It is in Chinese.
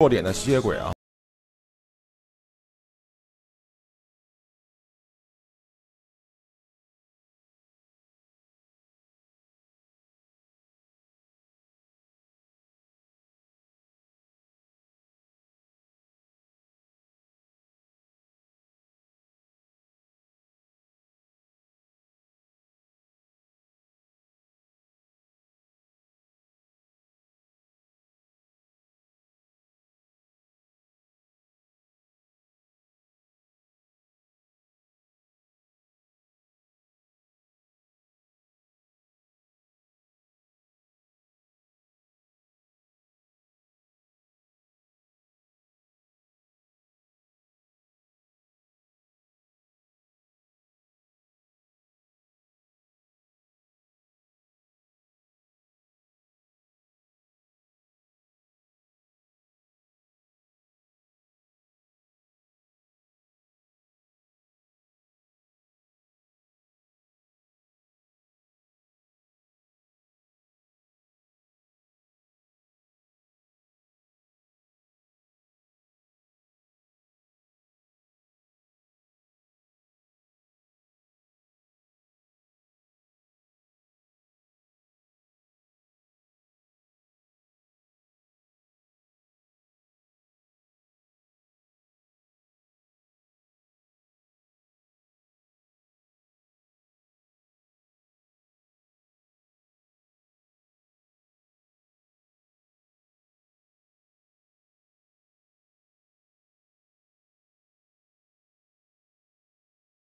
破点的吸血鬼啊。